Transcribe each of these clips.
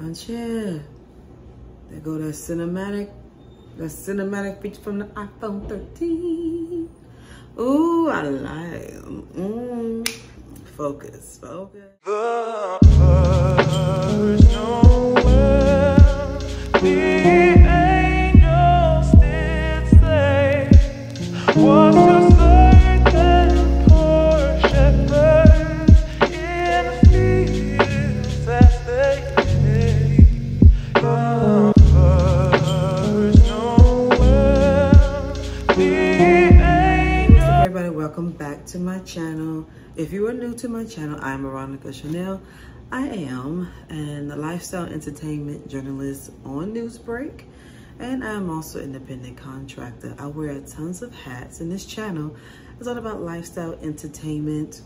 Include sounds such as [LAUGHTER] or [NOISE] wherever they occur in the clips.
Unshare. There go that cinematic, that cinematic feature from the iPhone 13. Ooh, I like, mm, focus, focus. My channel. If you are new to my channel, I'm Veronica Charnell. I am an lifestyle entertainment journalist on Newsbreak, and I'm also independent contractor. I wear tons of hats, and this channel is all about lifestyle entertainment,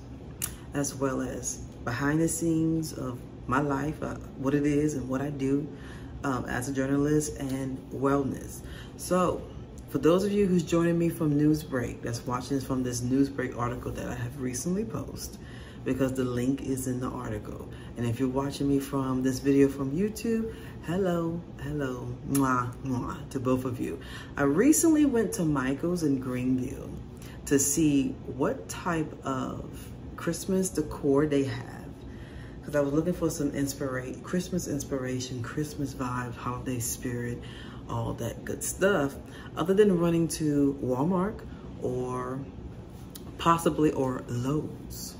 as well as behind the scenes of my life, uh, what it is and what I do um, as a journalist, and wellness. So, for those of you who's joining me from Newsbreak, that's watching from this Newsbreak article that I have recently posted, because the link is in the article. And if you're watching me from this video from YouTube, hello, hello, mwah, mwah, to both of you. I recently went to Michael's in Greenville to see what type of Christmas decor they have. Because I was looking for some inspiration, Christmas inspiration, Christmas vibe, holiday spirit, all that good stuff, other than running to Walmart or possibly or Lowe's.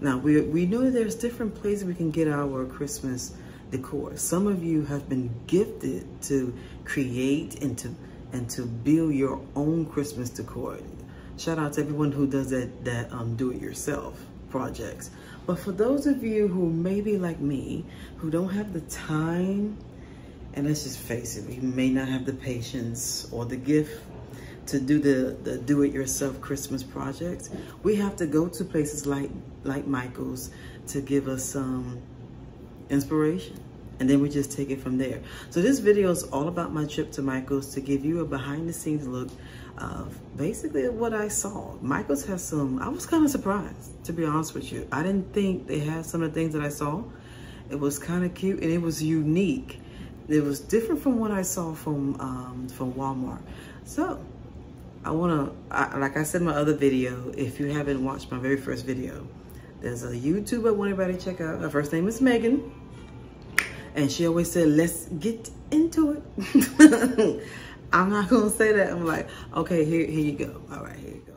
Now, we, we know there's different places we can get our Christmas decor. Some of you have been gifted to create and to and to build your own Christmas decor. Shout out to everyone who does that, that um, do-it-yourself projects. But for those of you who maybe like me, who don't have the time, and let's just face it, we may not have the patience or the gift to do the, the do-it-yourself Christmas projects, we have to go to places like, like Michael's to give us some inspiration. And then we just take it from there. So this video is all about my trip to Michael's to give you a behind the scenes look of basically what I saw. Michael's has some, I was kind of surprised, to be honest with you. I didn't think they had some of the things that I saw. It was kind of cute and it was unique. It was different from what I saw from, um, from Walmart. So I wanna, I, like I said in my other video, if you haven't watched my very first video, there's a YouTube I want everybody to check out. Her first name is Megan. And she always said, let's get into it. [LAUGHS] I'm not gonna say that. I'm like, okay, here, here you go. All right, here you go.